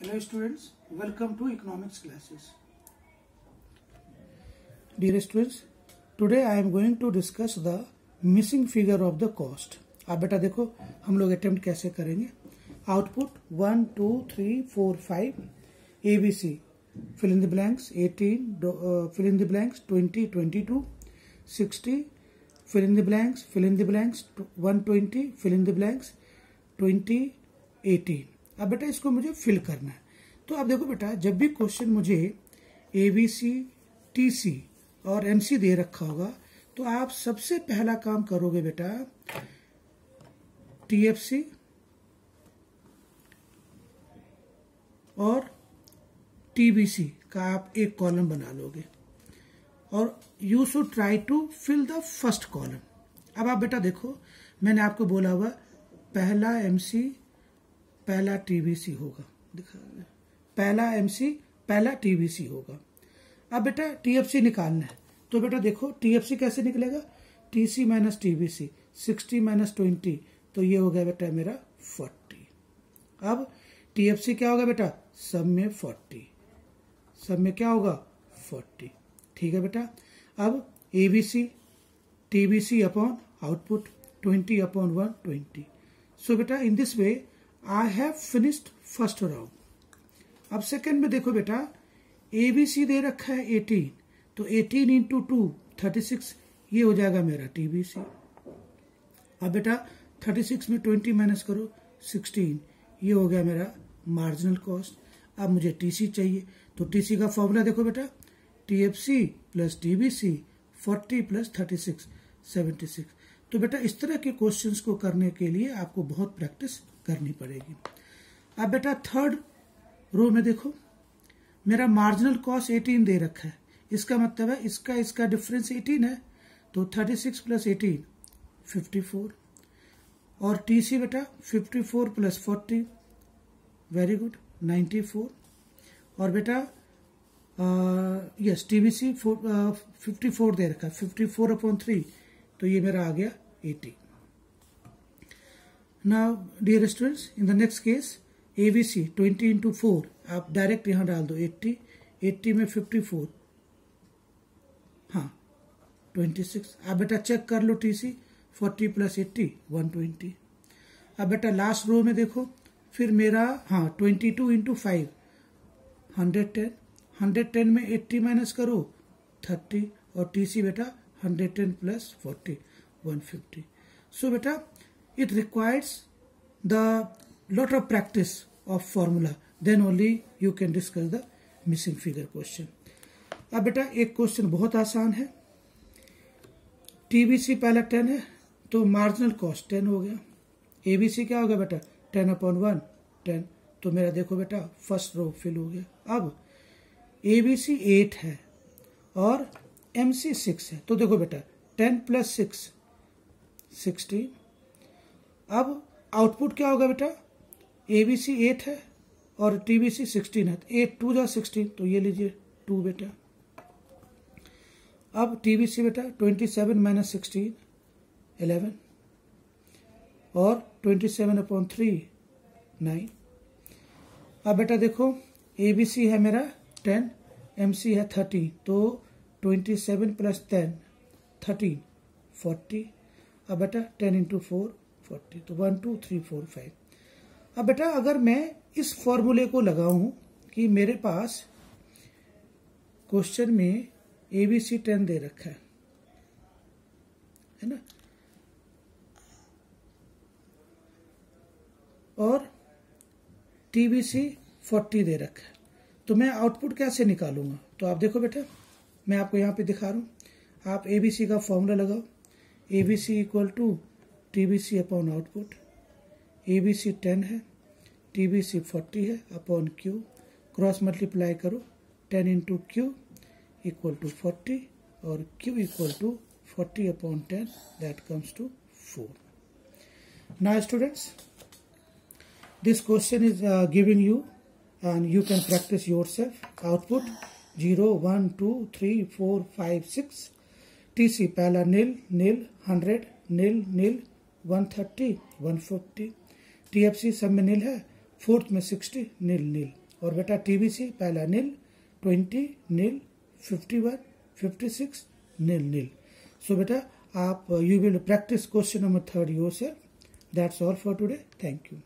Hello students welcome to economics classes dear students today I am going to discuss the missing figure of the cost आप बेटा देखो, हम लोग attempt कैसे करेंगे? Output one two three four five A B C fill in the blanks eighteen fill in the blanks twenty twenty two sixty fill in the blanks fill in the blanks one twenty fill in the blanks twenty eighteen अब बेटा इसको मुझे fill करना है। तो अब देखो बेटा, जब भी क्वेश्चन मुझे A B C T C और एम सी दे रखा होगा तो आप सबसे पहला काम करोगे बेटा टी एफ़ सी और टीबीसी का आप एक कॉलम बना लोगे। और you should try to fill the first column अब आप बेटा देखो, मैंने आपको बोला हुआ, पहला एमसी पहला टीबीसी होगा। दिखा पहला एमसी पहला टीबीसी होगा। अब बेटा टीएफसी निकालना है। तो बेटा देखो टीएफसी कैसे निकलेगा? TC minus TBC sixty minus twenty तो ये हो गया बेटा मेरा फोर्टी अब टीएफसी क्या होगा बेटा? सब में फोर्टी सब में क्या होगा? फोर्टी ठीक है बेटा? अब A B C T B C upon output twenty upon one twenty so बेटा in this way I have finished first round अब सेकेंड में देखो बेटा ए बी सी दे रखा है एटीन तो eighteen into two thirty six ये हो जाएगा मेरा टी बी सी अब बेटा थर्टी सिक्स में ट्वेंटी माइनस करो सिक्सटीन ये हो गया मेरा मार्जिनल कॉस्ट अब मुझे टी सी चाहिए. तो टीसी का फॉर्मूला देखो बेटा T F C plus TBC forty plus thirty six seventy six तो बेटा, इस तरह के क्वेश्चंस को करने के लिए आपको बहुत प्रैक्टिस करनी पड़ेगी। अब बेटा थर्ड रो में देखो। मेरा मार्जिनल कॉस्ट 18 दे रखा है। इसका मतलब है, इसका इसका डिफरेंस 18 है तो 36 प्लस एटीन फिफ्टी फोर और टीसी बेटा 54 प्लस फोर्टी वेरी गुड 94 और बेटा यस टीबीसी फिफ्टी फोर दे रखा है फिफ्टी फोर अपॉन थ्री तो ये मेरा आ गया eighty students in the next case A B C twenty into four आप डायरेक्ट यहाँ डाल दो एट्टी एट्टी में फिफ्टी फोर हाँ ट्वेंटी सिक्स आप बेटा चेक कर लो T C forty plus eighty one twenty अब बेटा लास्ट रो में देखो, फिर मेरा हाँ twenty two into five hundred ten hundred ten में एट्टी माइनस करो थर्टी और टीसी बेटा hundred ten plus forty one fifty so बेटा it requires the lot of practice of formula. Then only you can discuss the missing figure question. अब बेटा, एक question बहुत आसान है। टीबीसी पहला टेन है तो मार्जिनल कॉस्ट टेन हो गया। एबीसी क्या हो गया बेटा? टेन अपॉन वन टेन तो मेरा देखो बेटा फ़र्स्ट रो फिल हो गया। अब ए बी एट है और एम सी सिक्स है। तो देखो बेटा टेन प्लस सिक्स सिक्सटीन अब आउटपुट क्या होगा बेटा? ए बी सी एट है और टी बी सी सिक्सटीन है। एट टू जा सिक्सटीन तो ये लीजिए टू बेटा। अब टी बी सी बेटा twenty seven minus sixteen eleven और twenty seven upon three nine अब बेटा देखो ए बी सी है मेरा टेन एम सी है थर्टी तो twenty seven plus ten thirteen forty अब बेटा टेन इंटू फोर फोर्टी तो one, two, three, four, five. अब बेटा, अगर मैं इस फॉर्मूले को लगाऊँ कि मेरे पास क्वेश्चन में ए बी सी टेन दे रखा है है ना? और टीबीसी फोर्टी दे रखा है तो मैं आउटपुट कैसे निकालूँगा? तो आप देखो बेटा, मैं आपको यहाँ पे दिखा रहा हूँ। आप ए बी सी का फॉर्मूला लगाओ। A B C equal to T B C upon output A B C ten है टी बी सी फोर्टी है अपॉन क्यू क्रॉस मल्टीप्लाई करो ten into Q equal to forty और Q equal to forty upon ten that comes to four now students this question is uh, giving you and you can practice yourself. Output 0, 1, 2, 3, 4, 5, 6. TC पहला nil, nil, 100, nil, nil, 130, 150. TFC सब में nil है fourth में 60 nil nil. और बेटा TBC पहला nil twenty nil fifty one fifty six nil nil. So बेटा आप you will practice question number third yourself that's all for today thank you